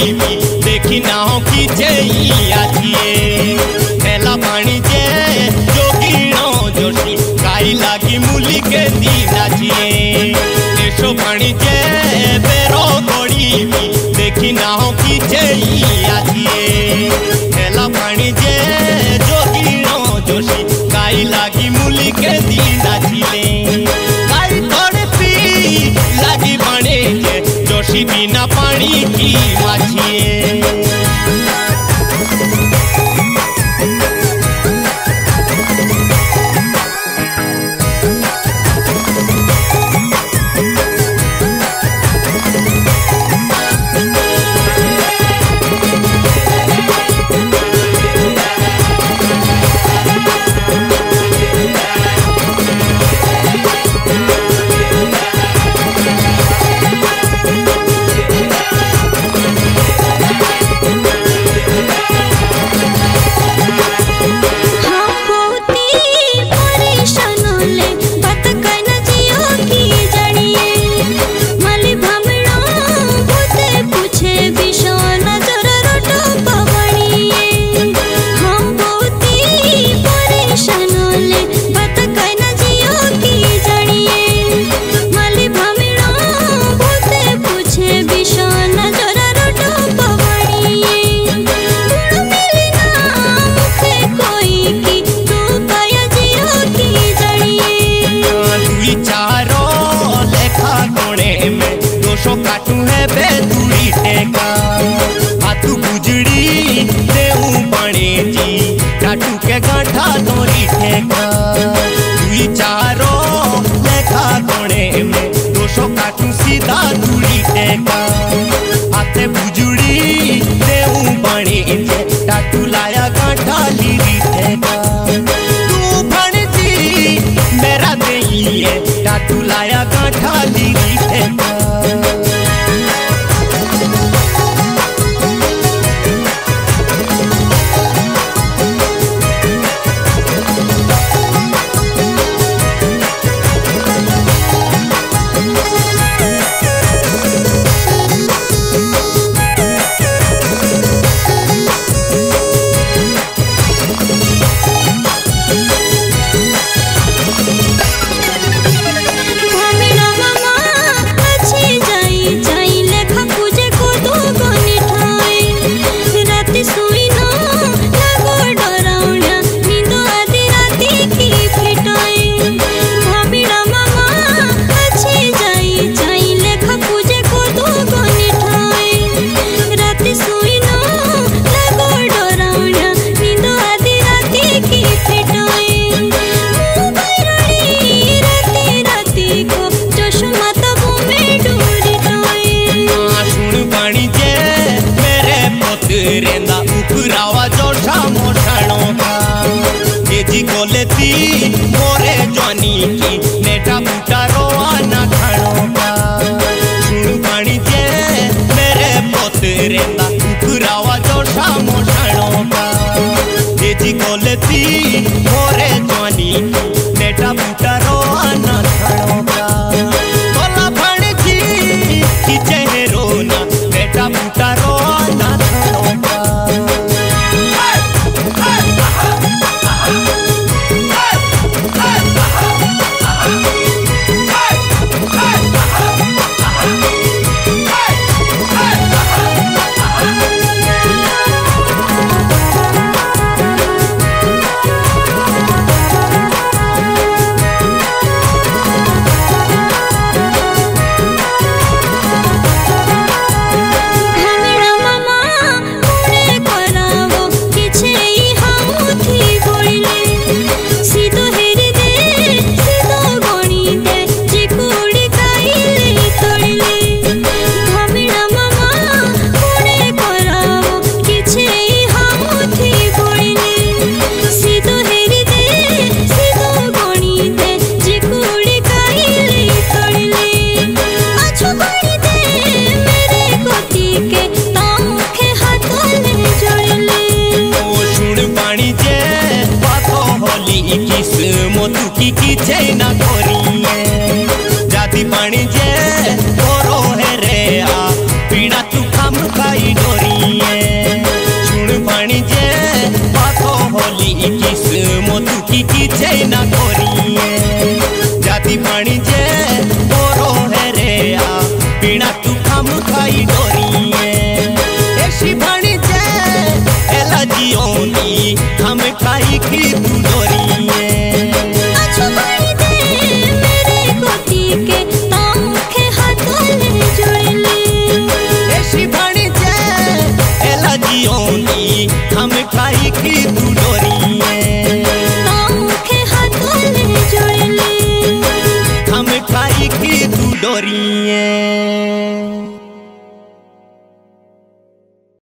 जीवी देखी ना की जैया जिए मेला पानी जे जोगीणो जोशी काई लागी मूली के दीना जिए देशो पानी जे, बेरो गोड़ीवी देखी ना हो की जैया जिए मेला पानी जे जोगीणो जोशी काई लागी मूली के दीना जिए काई थोड़े पी, लागी बने जे, जोशी बिना पानी की कोणे में दोषो काटू है बेदुड़ी टेका हाथू गुजड़ी देऊ बने जी काटू के गांठा तोरी ठेका more Johnny. डोरिए